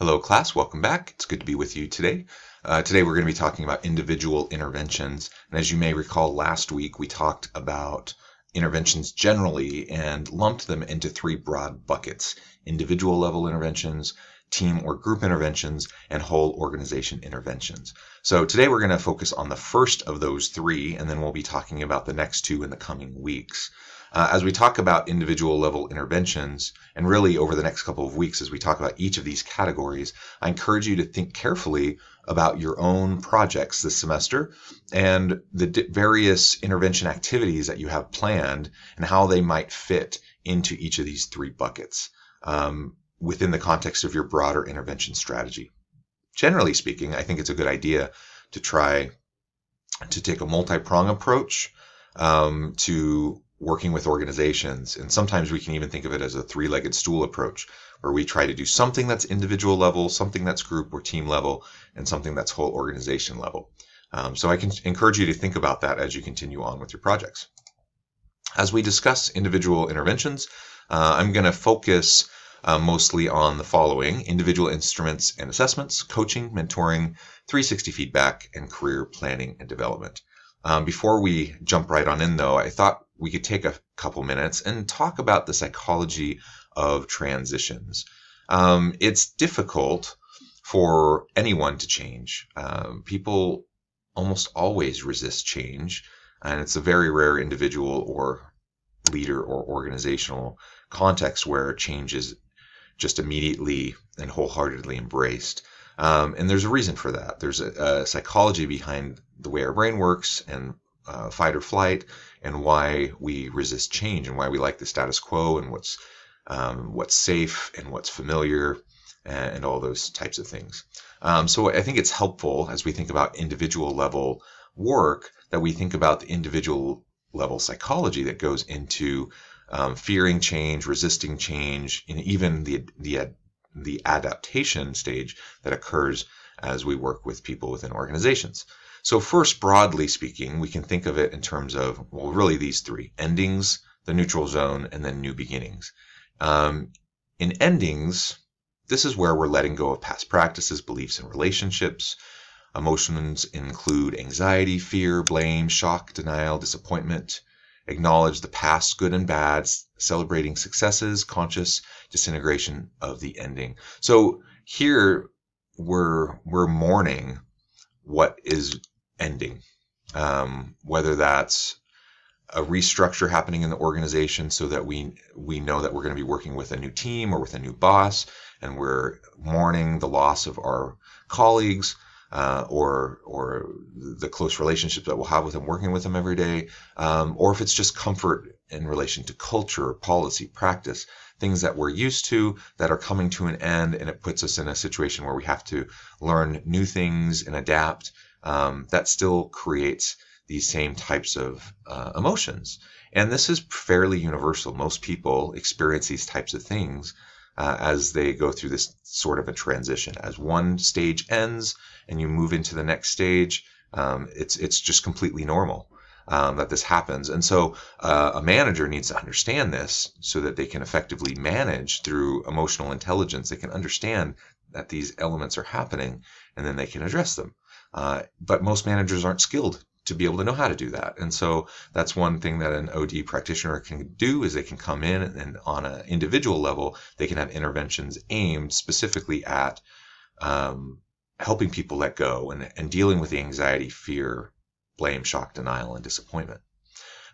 Hello, class. Welcome back. It's good to be with you today. Uh, today, we're going to be talking about individual interventions. And as you may recall, last week we talked about interventions generally and lumped them into three broad buckets individual level interventions, team or group interventions, and whole organization interventions. So today we're going to focus on the first of those three, and then we'll be talking about the next two in the coming weeks. Uh, as we talk about individual level interventions, and really over the next couple of weeks as we talk about each of these categories, I encourage you to think carefully about your own projects this semester and the various intervention activities that you have planned and how they might fit into each of these three buckets um, within the context of your broader intervention strategy. Generally speaking, I think it's a good idea to try to take a multi-prong approach um, to working with organizations. And sometimes we can even think of it as a three legged stool approach, where we try to do something that's individual level, something that's group or team level, and something that's whole organization level. Um, so I can encourage you to think about that as you continue on with your projects. As we discuss individual interventions, uh, I'm going to focus uh, mostly on the following individual instruments and assessments, coaching, mentoring, 360 feedback, and career planning and development. Um, before we jump right on in, though, I thought we could take a couple minutes and talk about the psychology of transitions. Um, it's difficult for anyone to change. Um, people almost always resist change, and it's a very rare individual or leader or organizational context where change is just immediately and wholeheartedly embraced. Um, and there's a reason for that. There's a, a, psychology behind the way our brain works and uh, fight or flight and why we resist change and why we like the status quo and what's um, what's safe and what's familiar and, and all those types of things. Um, so I think it's helpful as we think about individual level work that we think about the individual level psychology that goes into um, fearing change, resisting change, and even the the the adaptation stage that occurs as we work with people within organizations. So first, broadly speaking, we can think of it in terms of, well, really these three, endings, the neutral zone, and then new beginnings. Um, in endings, this is where we're letting go of past practices, beliefs, and relationships. Emotions include anxiety, fear, blame, shock, denial, disappointment. Acknowledge the past, good and bad, celebrating successes, conscious disintegration of the ending. So here we're we're mourning what is ending. Um, whether that's a restructure happening in the organization so that we we know that we're going to be working with a new team or with a new boss and we're mourning the loss of our colleagues uh, or or the close relationships that we'll have with them working with them every day um, or if it's just comfort in relation to culture policy practice things that we're used to that are coming to an end and it puts us in a situation where we have to learn new things and adapt um, that still creates these same types of uh, emotions. And this is fairly universal. Most people experience these types of things uh, as they go through this sort of a transition. As one stage ends and you move into the next stage, um, it's it's just completely normal um, that this happens. And so uh, a manager needs to understand this so that they can effectively manage through emotional intelligence. They can understand that these elements are happening and then they can address them. Uh, but most managers aren't skilled to be able to know how to do that. And so that's one thing that an OD practitioner can do is they can come in and on an individual level, they can have interventions aimed specifically at um, helping people let go and, and dealing with the anxiety, fear, blame, shock, denial, and disappointment.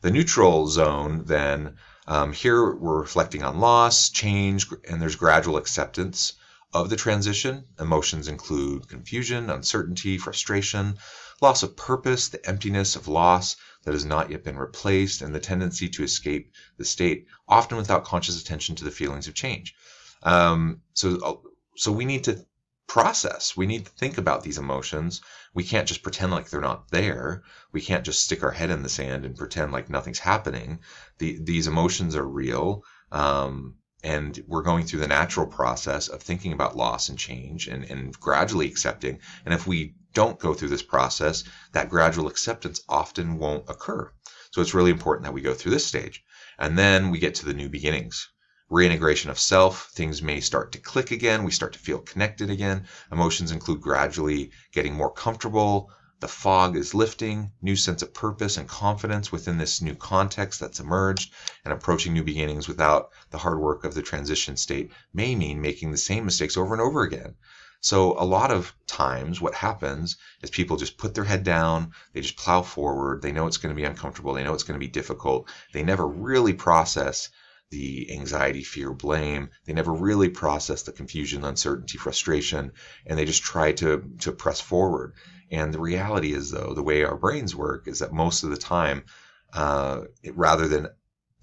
The neutral zone, then, um, here we're reflecting on loss, change, and there's gradual acceptance of the transition. Emotions include confusion, uncertainty, frustration, loss of purpose, the emptiness of loss that has not yet been replaced, and the tendency to escape the state, often without conscious attention to the feelings of change. Um, so, uh, so we need to process. We need to think about these emotions. We can't just pretend like they're not there. We can't just stick our head in the sand and pretend like nothing's happening. The, these emotions are real. Um, and we're going through the natural process of thinking about loss and change and, and gradually accepting. And if we don't go through this process, that gradual acceptance often won't occur. So it's really important that we go through this stage. And then we get to the new beginnings. reintegration of self, things may start to click again. We start to feel connected again. Emotions include gradually getting more comfortable. The fog is lifting, new sense of purpose and confidence within this new context that's emerged, and approaching new beginnings without the hard work of the transition state may mean making the same mistakes over and over again. So a lot of times what happens is people just put their head down, they just plow forward, they know it's going to be uncomfortable, they know it's going to be difficult. They never really process the anxiety, fear, blame. They never really process the confusion, uncertainty, frustration, and they just try to to press forward. And the reality is, though, the way our brains work is that most of the time, uh, it, rather than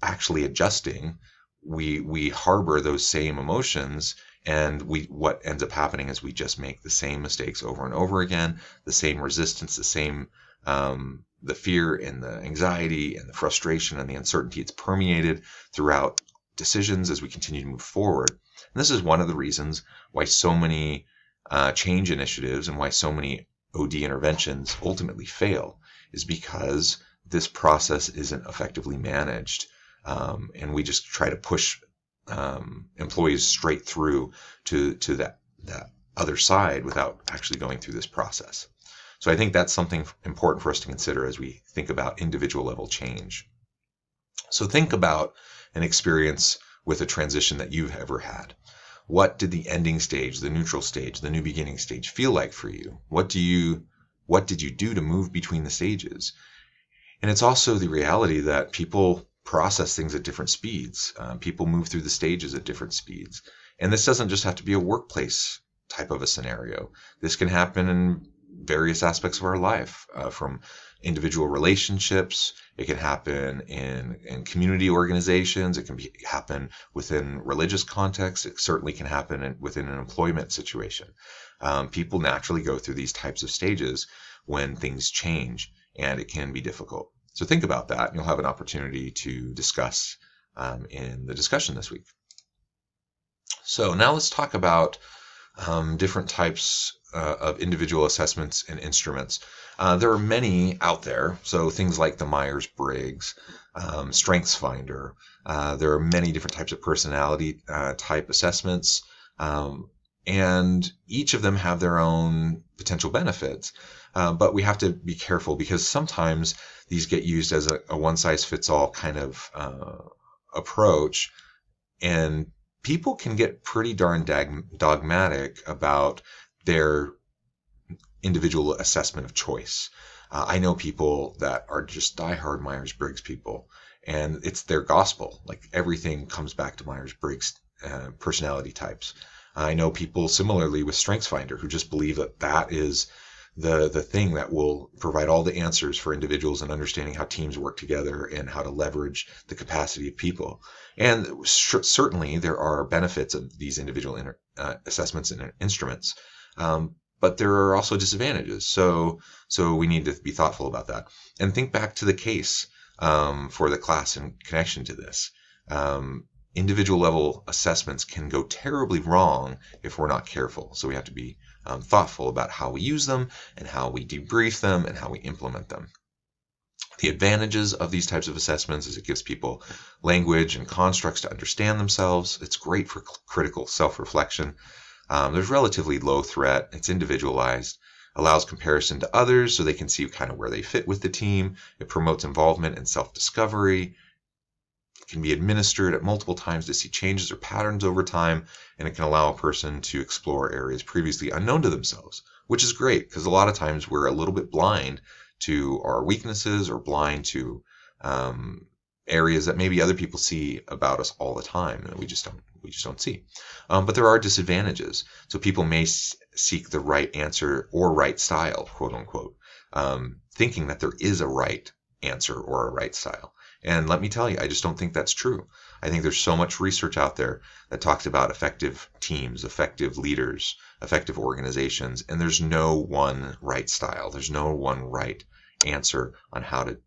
actually adjusting, we we harbor those same emotions and we what ends up happening is we just make the same mistakes over and over again the same resistance the same um, the fear and the anxiety and the frustration and the uncertainty. It's permeated throughout decisions as we continue to move forward. And this is one of the reasons why so many uh, change initiatives and why so many od interventions ultimately fail is because this process isn't effectively managed. Um, and we just try to push um, employees straight through to to that that other side without actually going through this process. So I think that's something important for us to consider as we think about individual level change. So think about an experience with a transition that you've ever had. What did the ending stage, the neutral stage, the new beginning stage feel like for you? What do you what did you do to move between the stages? And it's also the reality that people process things at different speeds. Um, people move through the stages at different speeds. And this doesn't just have to be a workplace type of a scenario. This can happen in various aspects of our life, uh, from individual relationships. It can happen in, in community organizations. It can be, happen within religious contexts. It certainly can happen in, within an employment situation. Um, people naturally go through these types of stages when things change, and it can be difficult. So think about that, and you'll have an opportunity to discuss um, in the discussion this week. So now let's talk about um, different types uh, of individual assessments and instruments. Uh, there are many out there, so things like the Myers Briggs, um, Strengths Finder. Uh, there are many different types of personality uh, type assessments, um, and each of them have their own potential benefits. Uh, but we have to be careful because sometimes these get used as a, a one size fits all kind of uh, approach, and people can get pretty darn dag- dogmatic about their individual assessment of choice. Uh, I know people that are just diehard Myers Briggs people, and it's their gospel. Like everything comes back to Myers Briggs uh, personality types. I know people similarly with StrengthsFinder who just believe that that is the the thing that will provide all the answers for individuals and understanding how teams work together and how to leverage the capacity of people. And sh- certainly there are benefits of these individual inter- uh, assessments and instruments. Um, but there are also disadvantages. So so we need to be thoughtful about that. And think back to the case um, for the class in connection to this. Um, individual level assessments can go terribly wrong if we're not careful. So we have to be um, thoughtful about how we use them and how we debrief them and how we implement them. The advantages of these types of assessments is it gives people language and constructs to understand themselves. It's great for critical self-reflection. Um, there's relatively low threat. It's individualized. Allows comparison to others so they can see kind of where they fit with the team. It promotes involvement and self-discovery can be administered at multiple times to see changes or patterns over time, and it can allow a person to explore areas previously unknown to themselves, which is great because a lot of times we're a little bit blind to our weaknesses or blind to um, areas that maybe other people see about us all the time and we just don't we just don't see. Um, but there are disadvantages. So people may s- seek the right answer or right style, quote unquote, um, thinking that there is a right answer or a right style. And let me tell you, I just don't think that's true. I think there's so much research out there that talks about effective teams, effective leaders, effective organizations, and there's no one right style. There's no one right answer on how to,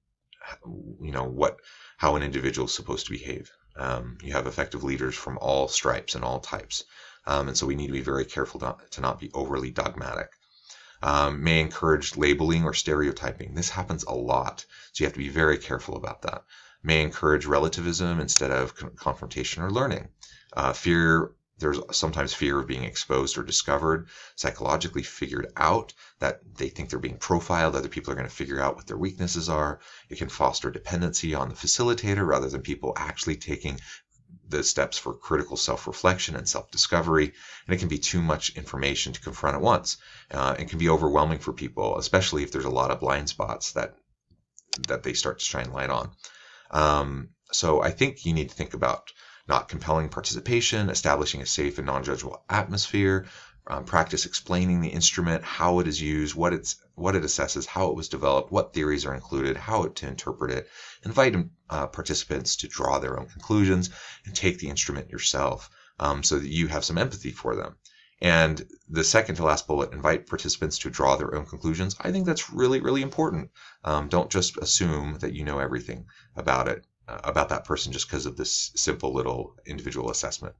you know, what, how an individual is supposed to behave. Um, you have effective leaders from all stripes and all types. Um, and so we need to be very careful not, to not be overly dogmatic. Um, may encourage labeling or stereotyping. This happens a lot, so you have to be very careful about that may encourage relativism instead of confrontation or learning. Uh, fear there's sometimes fear of being exposed or discovered, psychologically figured out that they think they're being profiled. Other people are going to figure out what their weaknesses are. It can foster dependency on the facilitator rather than people actually taking the steps for critical self-reflection and self-discovery. And it can be too much information to confront at once. Uh, it can be overwhelming for people, especially if there's a lot of blind spots that that they start to shine light on. Um, so I think you need to think about not compelling participation, establishing a safe and non-judgmental atmosphere, um, practice explaining the instrument, how it is used, what it's what it assesses, how it was developed, what theories are included, how to interpret it. Invite uh, participants to draw their own conclusions and take the instrument yourself, um, so that you have some empathy for them. And the second to last bullet, invite participants to draw their own conclusions. I think that's really, really important. Um, don't just assume that you know everything about it uh, about that person just because of this simple little individual assessment.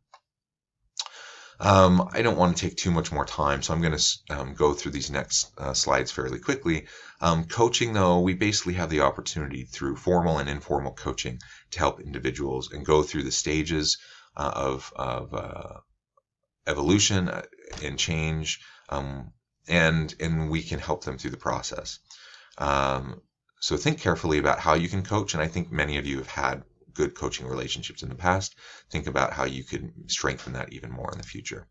Um, I don't want to take too much more time, so I'm going to um, go through these next uh, slides fairly quickly. Um, coaching, though, we basically have the opportunity through formal and informal coaching to help individuals and go through the stages uh, of, of uh, evolution uh, and change, um, and and we can help them through the process. Um, so think carefully about how you can coach, and I think many of you have had good coaching relationships in the past. Think about how you can strengthen that even more in the future.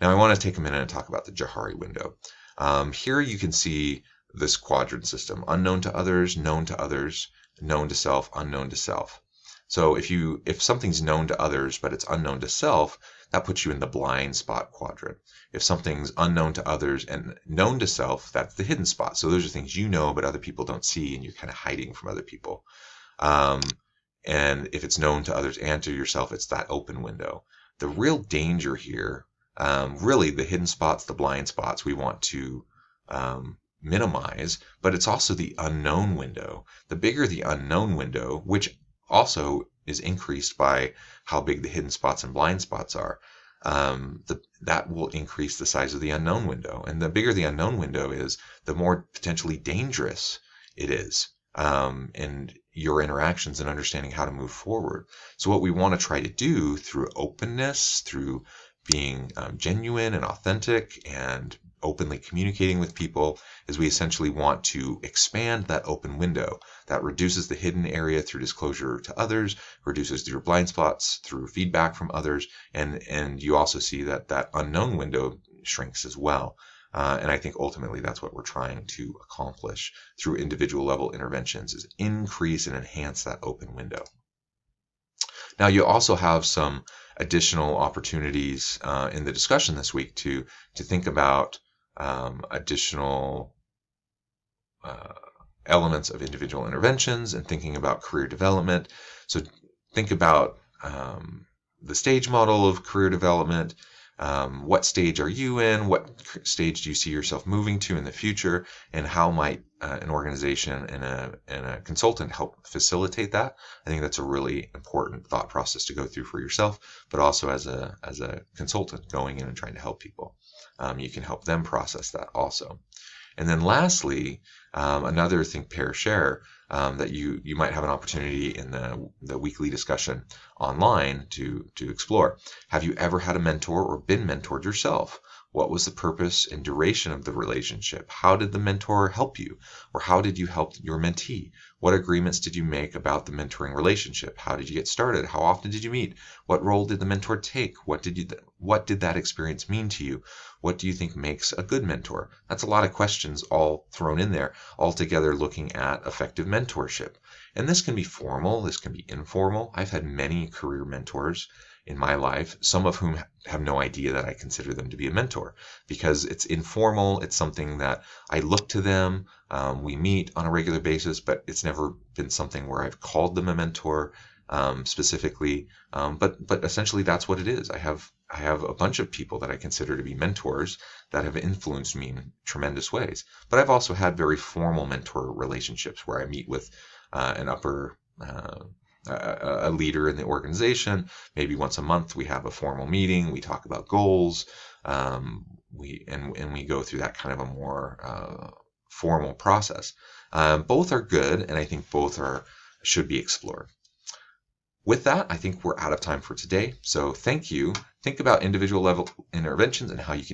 Now I want to take a minute and talk about the Johari window. Um, here you can see this quadrant system, unknown to others, known to others, known to self, unknown to self. So if you if something's known to others but it's unknown to self, that puts you in the blind spot quadrant. If something's unknown to others and known to self, that's the hidden spot. So those are things you know but other people don't see and you're kind of hiding from other people. Um, and if it's known to others and to yourself, it's that open window. The real danger here, um, really the hidden spots, the blind spots, we want to um, minimize, but it's also the unknown window. The bigger the unknown window, which also is increased by how big the hidden spots and blind spots are, um, the, that will increase the size of the unknown window. And the bigger the unknown window is, the more potentially dangerous it is. Um, and your interactions and understanding how to move forward. So, what we want to try to do through openness, through being um, genuine and authentic and openly communicating with people is we essentially want to expand that open window that reduces the hidden area through disclosure to others reduces your blind spots through feedback from others and and you also see that that unknown window shrinks as well uh, and I think ultimately that's what we're trying to accomplish through individual level interventions is increase and enhance that open window. Now you also have some additional opportunities uh, in the discussion this week to to think about um, additional uh, elements of individual interventions and thinking about career development. So think about um, the stage model of career development. Um, what stage are you in? What stage do you see yourself moving to in the future? And how might uh, an organization and a, and a consultant help facilitate that? I think that's a really important thought process to go through for yourself, but also as a, as a consultant going in and trying to help people um, you can help them process that also. And then lastly, um, another think, pair, share um, that you you might have an opportunity in the the weekly discussion online to to explore. Have you ever had a mentor or been mentored yourself? What was the purpose and duration of the relationship? How did the mentor help you? Or how did you help your mentee? What agreements did you make about the mentoring relationship? How did you get started? How often did you meet? What role did the mentor take? What did you what did that experience mean to you? What do you think makes a good mentor? That's a lot of questions all thrown in there, all together looking at effective mentorship. And this can be formal, this can be informal. I've had many career mentors in my life, some of whom have no idea that I consider them to be a mentor because it's informal. It's something that I look to them. Um, we meet on a regular basis, but it's never been something where I've called them a mentor um, specifically. Um, but but essentially, that's what it is. I have I have a bunch of people that I consider to be mentors that have influenced me in tremendous ways. But I've also had very formal mentor relationships where I meet with uh, an upper uh, a, leader in the organization. Maybe once a month we have a formal meeting. We talk about goals. Um, we and and we go through that kind of a more uh, formal process. Um, both are good, and I think both are should be explored. with that, I think we're out of time for today. So thank you. Think about individual level interventions and how you can